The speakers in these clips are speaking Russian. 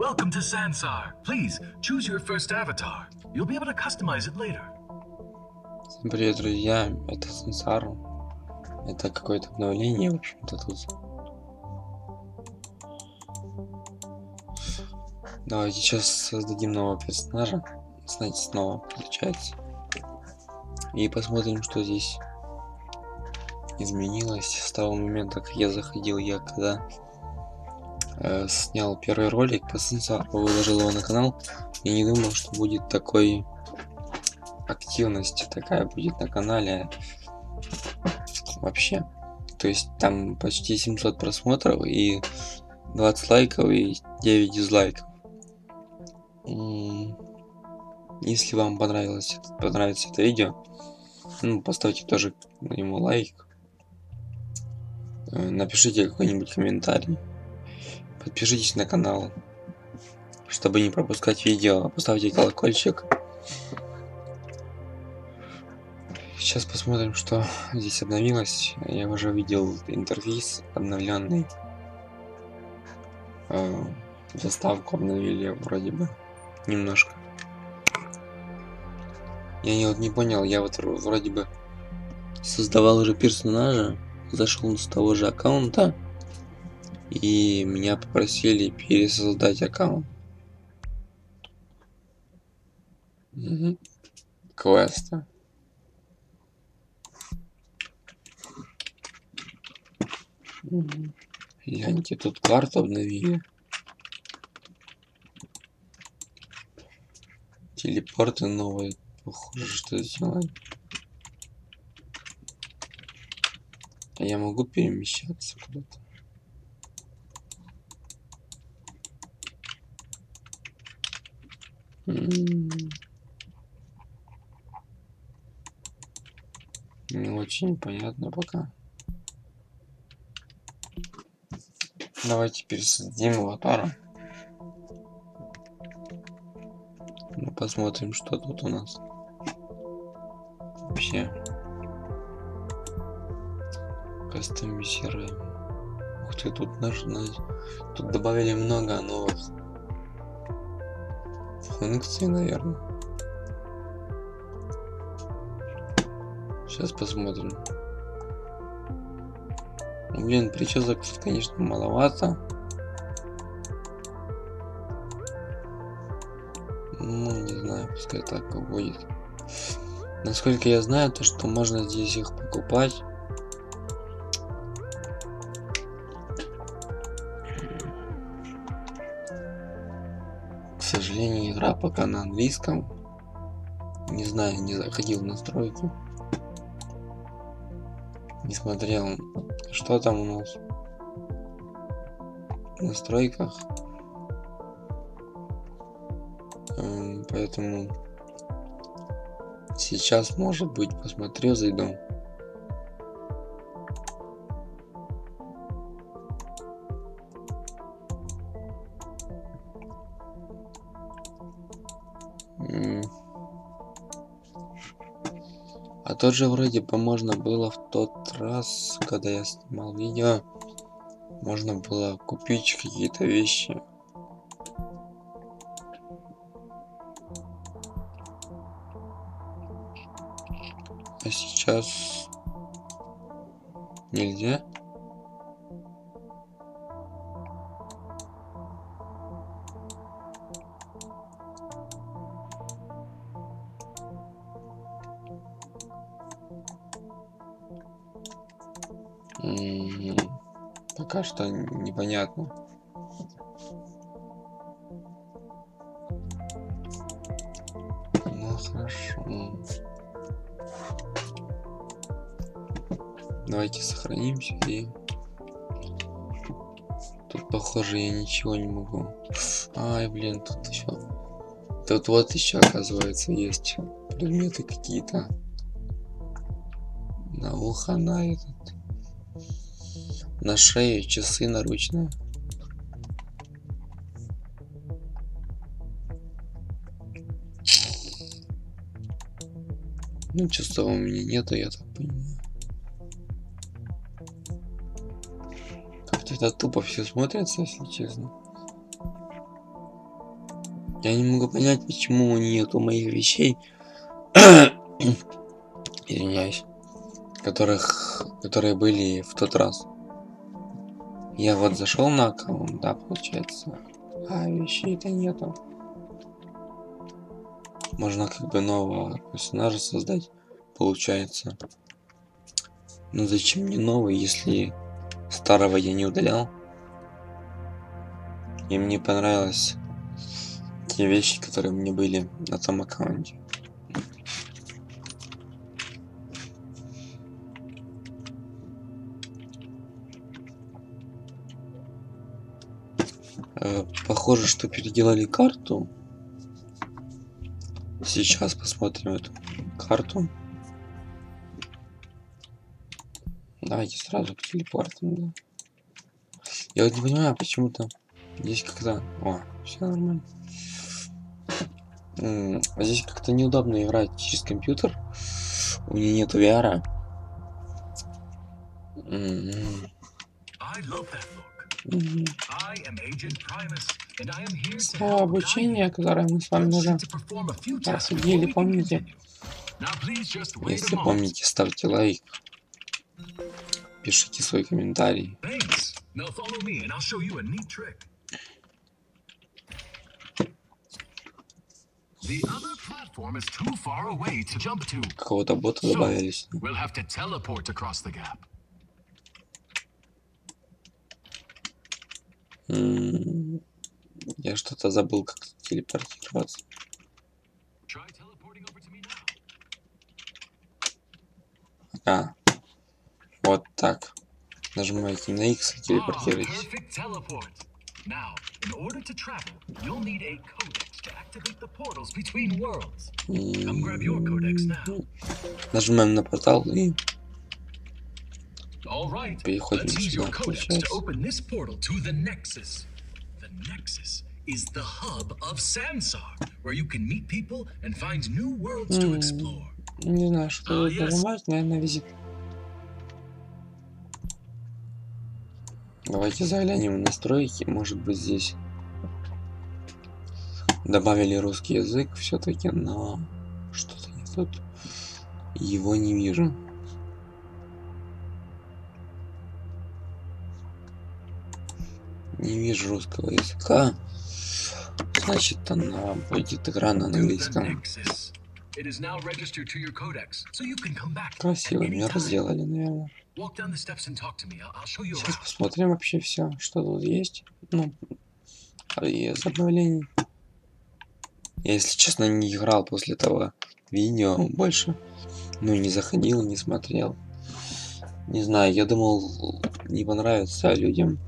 Welcome to Sansar. Please choose your first avatar. You'll be able to customize it later. Всем привет, друзья! Это Сансар. Это какое-то обновление, в общем-то, тут. Давайте сейчас создадим нового персонажа. Знаете, снова получается. И посмотрим, что здесь изменилось с того момента, как я заходил. Я когда э, снял первый ролик по выложил его на канал. Я не думал, что будет такой активность такая будет на канале вообще. То есть там почти 700 просмотров и 20 лайков и 9 дизлайков. Если вам понравилось, понравится это видео, ну, поставьте тоже ему лайк. Э, напишите какой-нибудь комментарий. Подпишитесь на канал, чтобы не пропускать видео. Поставьте колокольчик. Сейчас посмотрим, что здесь обновилось. Я уже видел интерфейс обновленный. Э, заставку обновили вроде бы немножко. Я не, вот не понял, я вот вроде бы создавал уже персонажа, зашел с того же аккаунта, и меня попросили пересоздать аккаунт. Угу. Квеста. Гляньте, тут карту обновили. Телепорты новые. Похоже, что сделать. А я могу перемещаться куда-то? Не очень понятно пока. Давайте пересадим аватара. Ну, посмотрим, что тут у нас. Вообще. Кастомизируем. Ух ты, тут наш, тут добавили много новых функций, наверное. Сейчас посмотрим. Блин, причесок тут, конечно, маловато. Ну, не знаю, пускай так и будет. Насколько я знаю, то что можно здесь их покупать. Пока на английском. Не знаю, не заходил в настройки. Не смотрел что там у нас? В настройках. Эм, поэтому сейчас, может быть, посмотрю, зайду. А тоже вроде бы можно было в тот раз, когда я снимал видео, можно было купить какие-то вещи. А сейчас нельзя. Пока что непонятно. Ну хорошо. Давайте сохранимся и... Тут похоже я ничего не могу. Ай, блин, тут еще... Тут вот еще оказывается есть предметы какие-то. На ухо, на этот на шее часы наручные. Ну, часов у меня нету, я так понимаю. Как-то это тупо все смотрится, если честно. Я не могу понять, почему нету моих вещей. Извиняюсь. Которых, которые были в тот раз. Я вот зашел на аккаунт, да, получается. А вещей-то нету. Можно как бы нового персонажа создать, получается. Но зачем мне новый, если старого я не удалял? И мне понравилось те вещи, которые мне были на том аккаунте. Похоже, что переделали карту. Сейчас посмотрим эту карту. Давайте сразу к телепортам, да. Я вот не понимаю, почему-то здесь как-то... О, все нормально. А здесь как-то неудобно играть через компьютер. У меня нет VR. Слово обучение, которое мы с вами уже просудили, помните? Если помните, ставьте лайк. Пишите свой комментарий. Какого-то бота добавились. We'll have to teleport across the gap. Я что-то забыл, как телепортироваться. А, вот так. Нажимаете на X и now. Нажимаем на портал и переходим сюда, получается. is the hub of Sansar, where you can meet people and find new worlds to explore. Не знаю, что это нажимать, наверное, визит. Давайте заглянем в настройки. Может быть здесь добавили русский язык все-таки, но что-то не тут. Его не вижу. Не вижу русского языка. Значит, она будет игра на английском. Красиво меня разделали, наверное. Сейчас посмотрим вообще все, что тут есть. Ну, из обновлений. Я, если честно, не играл после того видео больше. Ну, не заходил, не смотрел. Не знаю, я думал, не понравится людям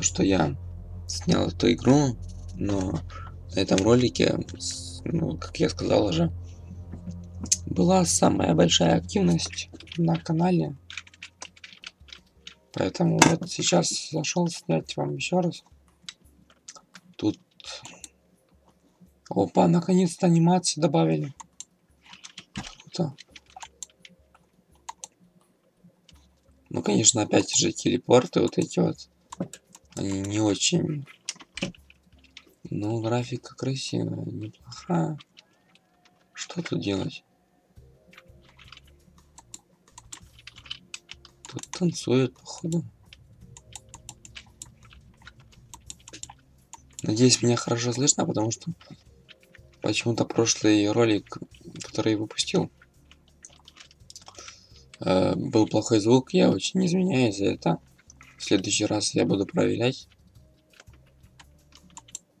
то, что я снял эту игру. Но на этом ролике, ну, как я сказал уже, была самая большая активность на канале. Поэтому вот сейчас зашел снять вам еще раз. Тут... Опа, наконец-то анимации добавили. Круто. Ну, конечно, опять же телепорты вот эти вот. Они не очень... Ну, графика красивая, неплохая. Что тут делать? Тут танцует, походу. Надеюсь, меня хорошо слышно, потому что почему-то прошлый ролик, который я выпустил, э, был плохой звук. Я очень извиняюсь за это. В следующий раз я буду проверять.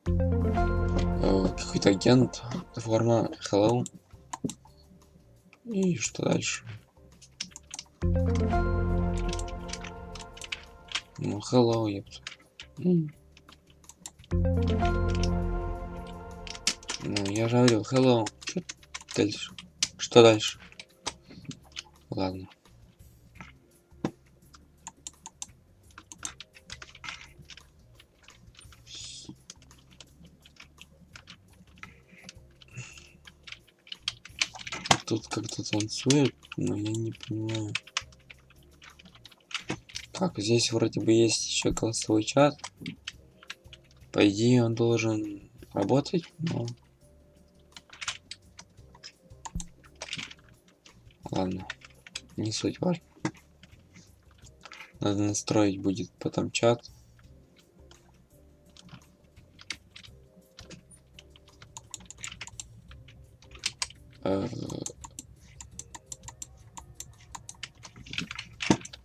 Э, Какой-то агент, форма hello. И что дальше? Ну, hello, ёпт. Ну, я же говорил, hello. Что дальше? Что дальше? Ладно. Тут как-то танцует, но я не понимаю. Так, здесь вроде бы есть еще голосовой чат. По идее он должен работать, но... Ладно, не суть важно. Надо настроить будет потом чат.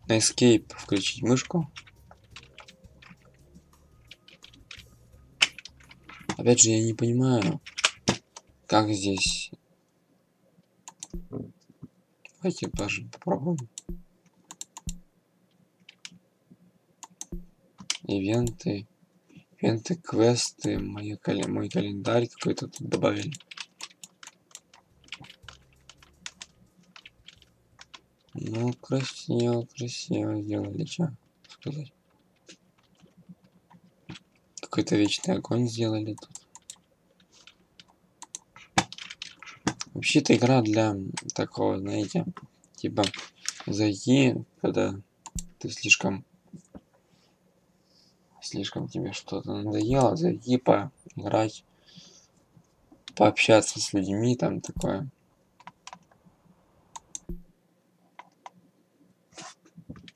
Escape включить мышку. Опять же, я не понимаю, как здесь... Давайте даже попробуем. Ивенты. Ивенты, квесты, мои, мой календарь какой-то тут добавили. Ну, красиво, красиво сделали, что сказать. Какой-то вечный огонь сделали тут. Вообще-то игра для такого, знаете, типа зайти, когда ты слишком слишком тебе что-то надоело, зайти поиграть, пообщаться с людьми, там такое.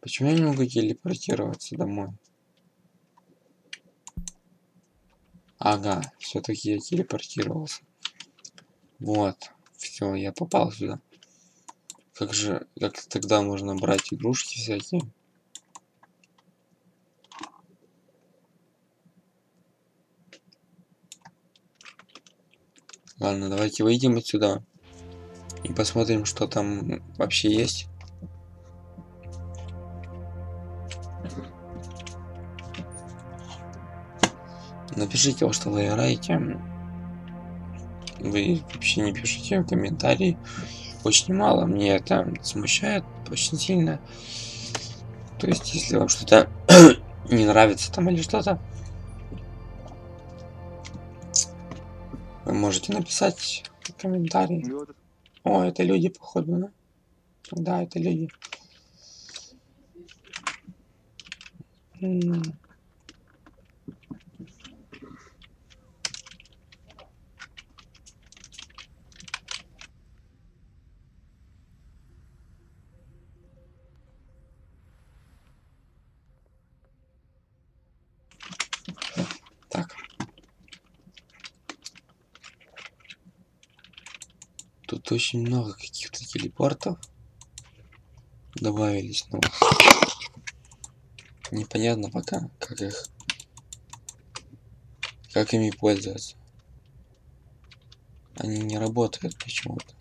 Почему я не могу телепортироваться домой? Ага, все-таки я телепортировался. Вот, все, я попал сюда. Как же, как тогда можно брать игрушки всякие? Ладно, давайте выйдем отсюда и посмотрим, что там вообще есть. Напишите, во что вы играете. Вы вообще не пишите комментарии. Очень мало. Мне это смущает очень сильно. То есть, если вам что-то не нравится там или что-то, вы можете написать в комментарии. О, это люди, походу, да? Да, это люди. М Очень много каких-то телепортов добавились, но непонятно пока, как их, как ими пользоваться. Они не работают почему-то.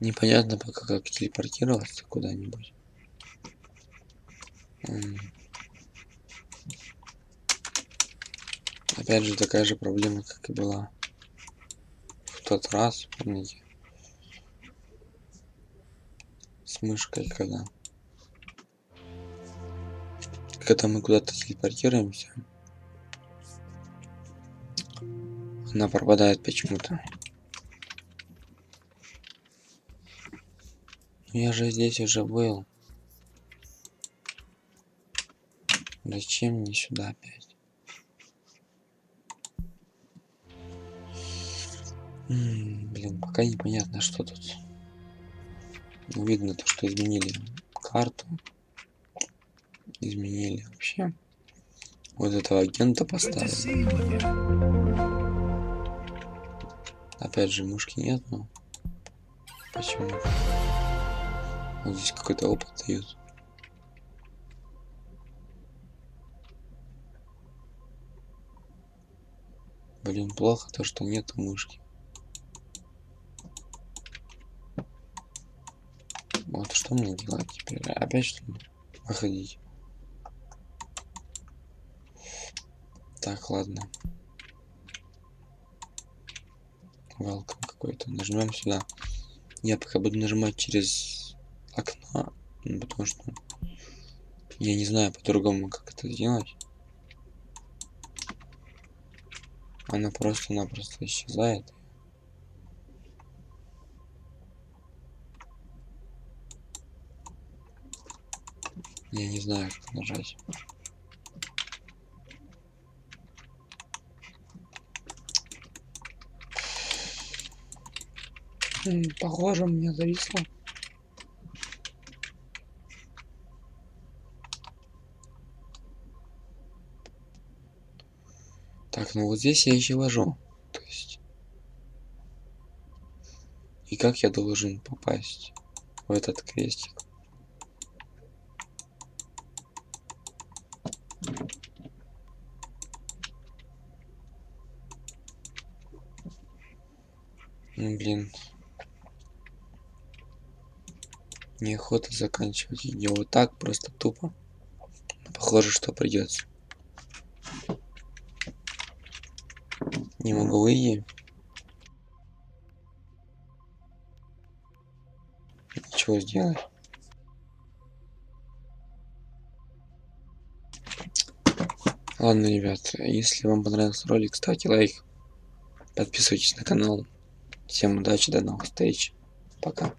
Непонятно пока как телепортироваться куда-нибудь. Опять же такая же проблема, как и была в тот раз, помните? С мышкой, когда... Когда мы куда-то телепортируемся, она пропадает почему-то. Я же здесь уже был. Зачем мне сюда опять? М -м, блин, пока непонятно, что тут. Видно то, что изменили карту. Изменили вообще. Вот этого агента поставили. Опять же, мушки нет, но почему? Вот здесь какой-то опыт дают. Блин, плохо то, что нету мышки. Вот что мне делать теперь? Опять что ли? Выходить. Так, ладно. Welcome какой-то. Нажмем сюда. Я пока буду нажимать через окно, ну, потому что я не знаю по-другому, как это сделать. Она просто-напросто исчезает. Я не знаю, как нажать. Похоже, у меня зависло. Так, ну вот здесь я еще ложу. То есть... И как я должен попасть в этот крестик? Ну, блин. Неохота заканчивать видео вот так, просто тупо. Похоже, что придется. Не могу выйти. Ничего сделать. Ладно, ребят, если вам понравился ролик, ставьте лайк. Подписывайтесь на канал. Всем удачи, до новых встреч. Пока.